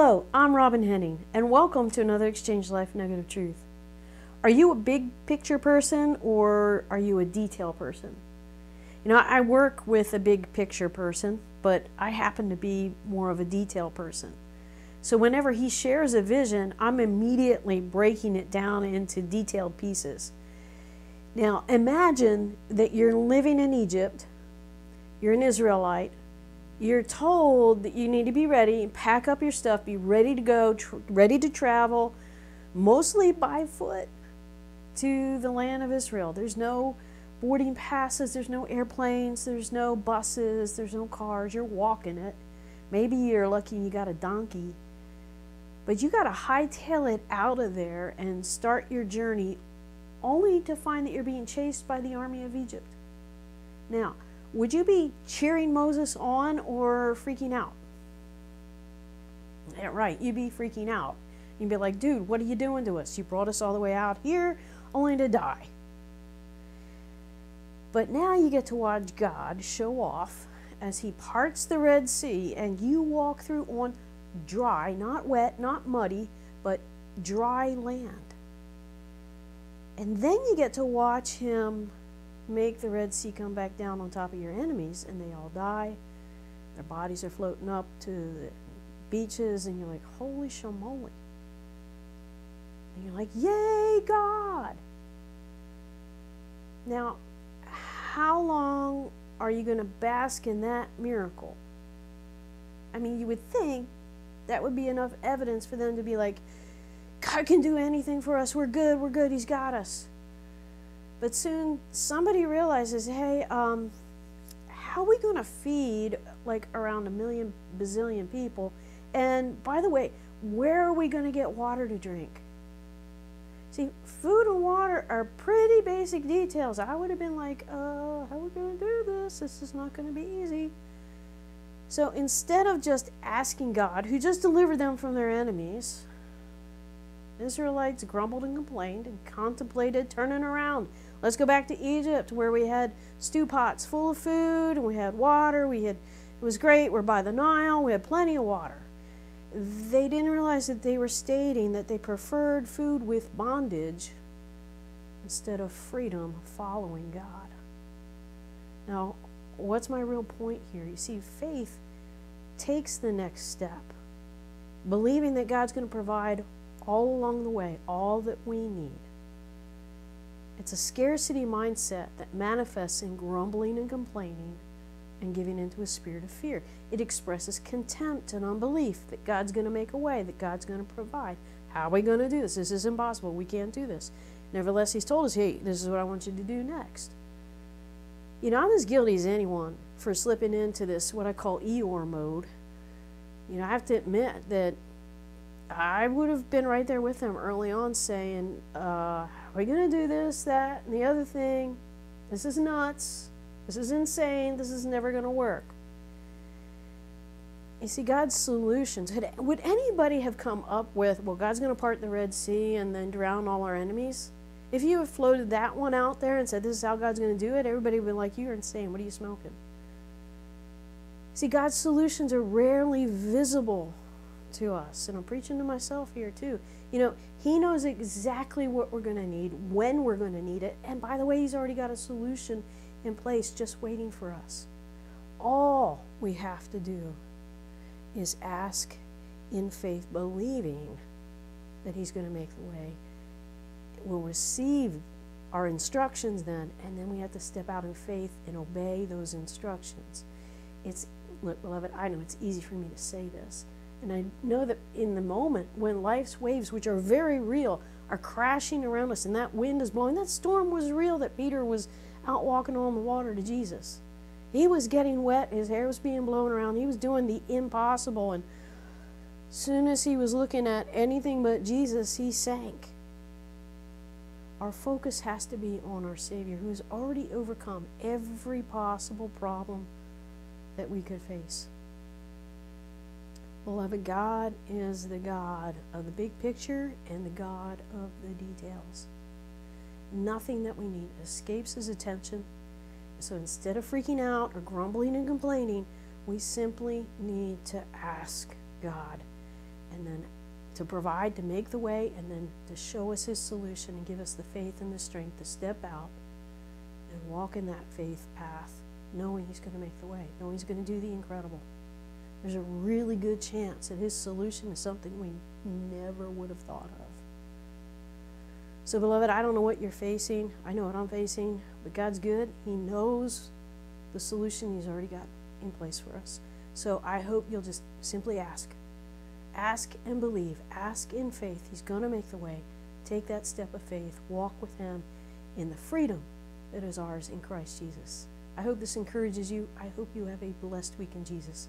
Hello, I'm Robyn Henning, and welcome to another Exchange Life Nugget of Truth. Are you a big picture person or are you a detail person? You know, I work with a big picture person, but I happen to be more of a detail person. So whenever he shares a vision, I'm immediately breaking it down into detailed pieces. Now, imagine that you're living in Egypt, you're an Israelite, you're told that you need to be ready, pack up your stuff, be ready to go, ready to travel, mostly by foot to the land of Israel. There's no boarding passes, there's no airplanes, there's no buses, there's no cars. You're walking it. Maybe you're lucky and you got a donkey. But you got to hightail it out of there and start your journey only to find that you're being chased by the army of Egypt. Now, would you be cheering Moses on or freaking out? Yeah, right, you'd be freaking out. You'd be like, dude, what are you doing to us? You brought us all the way out here only to die. But now you get to watch God show off as he parts the Red Sea and you walk through on dry, not wet, not muddy, but dry land. And then you get to watch him make the Red Sea come back down on top of your enemies, and they all die. Their bodies are floating up to the beaches, and you're like, holy shamoly. And you're like, yay, God. Now, how long are you going to bask in that miracle? I mean, you would think that would be enough evidence for them to be like, God can do anything for us. We're good. We're good. He's got us. But soon somebody realizes, hey, um, how are we going to feed like around a million bazillion people? And by the way, where are we going to get water to drink? See, food and water are pretty basic details. I would have been like, uh, how are we going to do this? This is not going to be easy. So instead of just asking God, who just delivered them from their enemies, Israelites grumbled and complained and contemplated turning around. Let's go back to Egypt where we had stew pots full of food and we had water. We had it was great. We're by the Nile. We had plenty of water. They didn't realize that they were stating that they preferred food with bondage instead of freedom following God. Now, what's my real point here? You see, faith takes the next step, believing that God's going to provide all along the way all that we need. It's a scarcity mindset that manifests in grumbling and complaining and giving into a spirit of fear. It expresses contempt and unbelief that God's going to make a way, that God's going to provide. How are we going to do this? This is impossible. We can't do this. Nevertheless, He's told us, hey, this is what I want you to do next. You know, I'm as guilty as anyone for slipping into this, what I call Eeyore mode. You know, I have to admit that I would have been right there with them early on saying, uh, Are we going to do this, that, and the other thing? This is nuts. This is insane. This is never going to work. You see, God's solutions. Would anybody have come up with, well, God's going to part the Red Sea and then drown all our enemies? If you had floated that one out there and said, this is how God's going to do it, everybody would be like, you're insane. What are you smoking? See, God's solutions are rarely visible to us. And I'm preaching to myself here too. You know, He knows exactly what we're going to need, when we're going to need it. And by the way, He's already got a solution in place just waiting for us. All we have to do is ask in faith, believing that He's going to make the way. We'll receive our instructions then, and then we have to step out in faith and obey those instructions. It's, look, beloved, I know it's easy for me to say this. And I know that in the moment when life's waves, which are very real, are crashing around us and that wind is blowing, that storm was real that Peter was out walking on the water to Jesus. He was getting wet, his hair was being blown around, he was doing the impossible. And soon as he was looking at anything but Jesus, he sank. Our focus has to be on our Savior who has already overcome every possible problem that we could face. Beloved, God is the God of the big picture and the God of the details. Nothing that we need escapes his attention. So instead of freaking out or grumbling and complaining, we simply need to ask God and then to provide, to make the way, and then to show us His solution and give us the faith and the strength to step out and walk in that faith path, knowing He's going to make the way, knowing He's going to do the incredible. There's a really good chance that His solution is something we never would have thought of. So, beloved, I don't know what you're facing. I know what I'm facing, but God's good. He knows the solution He's already got in place for us. So, I hope you'll just simply ask. Ask and believe. Ask in faith. He's going to make the way. Take that step of faith. Walk with Him in the freedom that is ours in Christ Jesus. I hope this encourages you. I hope you have a blessed week in Jesus.